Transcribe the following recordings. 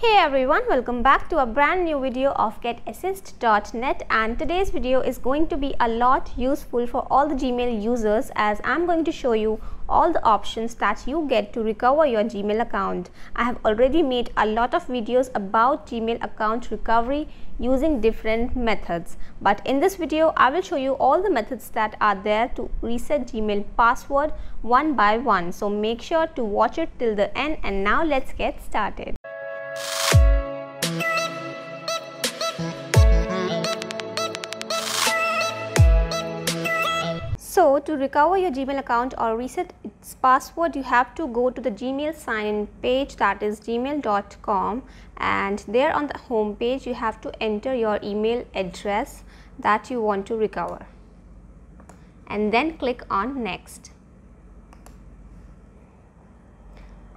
Hey everyone, welcome back to a brand new video of getassist.net and today's video is going to be a lot useful for all the Gmail users as I'm going to show you all the options that you get to recover your Gmail account. I have already made a lot of videos about Gmail account recovery using different methods but in this video I will show you all the methods that are there to reset Gmail password one by one. So make sure to watch it till the end and now let's get started. So to recover your Gmail account or reset its password, you have to go to the Gmail sign-in page that is gmail.com and there on the home page you have to enter your email address that you want to recover and then click on next.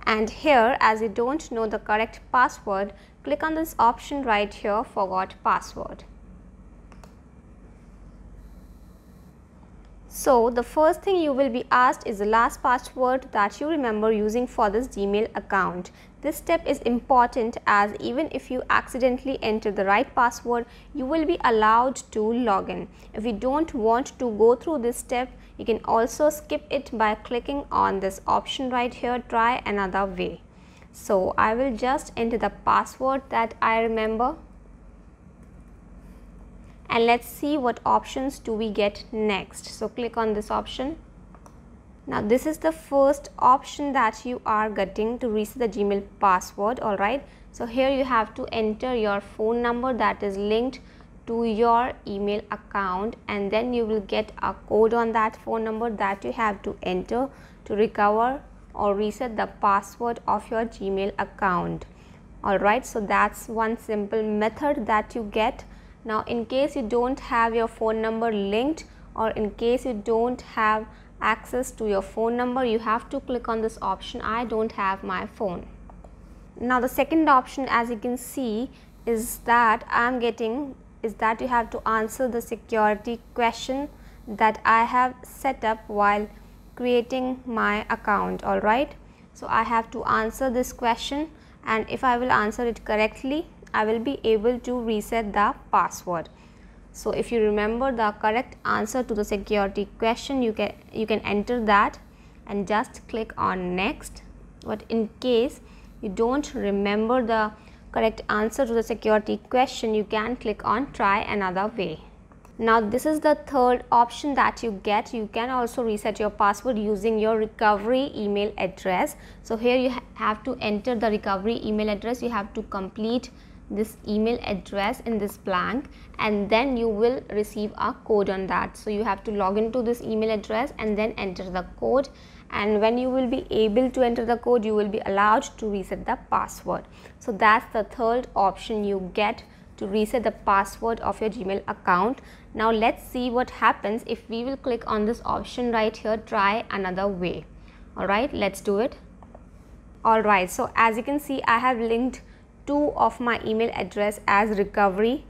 And here as you don't know the correct password, click on this option right here forgot password. So, the first thing you will be asked is the last password that you remember using for this Gmail account. This step is important as even if you accidentally enter the right password, you will be allowed to log in. If you don't want to go through this step, you can also skip it by clicking on this option right here, try another way. So, I will just enter the password that I remember and let's see what options do we get next. So, click on this option. Now, this is the first option that you are getting to reset the Gmail password alright. So, here you have to enter your phone number that is linked to your email account and then you will get a code on that phone number that you have to enter to recover or reset the password of your Gmail account. Alright, so that's one simple method that you get now in case you don't have your phone number linked or in case you don't have access to your phone number you have to click on this option I don't have my phone. Now the second option as you can see is that I am getting is that you have to answer the security question that I have set up while creating my account alright. So I have to answer this question and if I will answer it correctly I will be able to reset the password. So, if you remember the correct answer to the security question, you can, you can enter that and just click on next. But in case you don't remember the correct answer to the security question, you can click on try another way. Now this is the third option that you get. You can also reset your password using your recovery email address. So here you ha have to enter the recovery email address. You have to complete this email address in this blank and then you will receive a code on that. So you have to log into this email address and then enter the code. And when you will be able to enter the code you will be allowed to reset the password. So that's the third option you get to reset the password of your gmail account. Now let's see what happens if we will click on this option right here try another way. All right let's do it. All right so as you can see i have linked two of my email address as recovery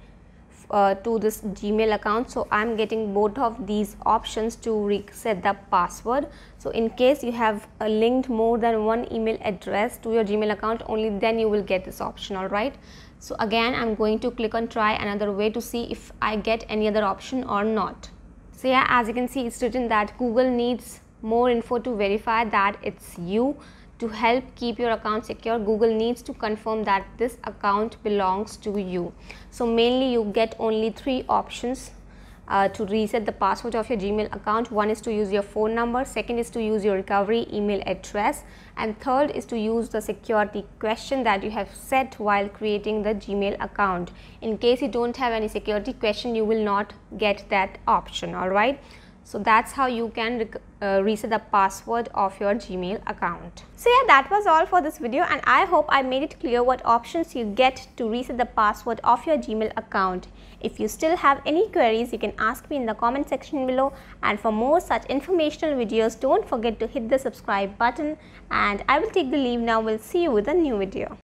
uh, to this gmail account. So i'm getting both of these options to reset the password. So in case you have uh, linked more than one email address to your gmail account only then you will get this option all right? So again i'm going to click on try another way to see if i get any other option or not. So yeah as you can see it's written that google needs more info to verify that it's you to help keep your account secure, Google needs to confirm that this account belongs to you. So mainly you get only three options uh, to reset the password of your Gmail account. One is to use your phone number, second is to use your recovery email address and third is to use the security question that you have set while creating the Gmail account. In case you don't have any security question, you will not get that option, alright. So that's how you can uh, reset the password of your Gmail account. So yeah, that was all for this video and I hope I made it clear what options you get to reset the password of your Gmail account. If you still have any queries, you can ask me in the comment section below and for more such informational videos, don't forget to hit the subscribe button and I will take the leave now. We'll see you with a new video.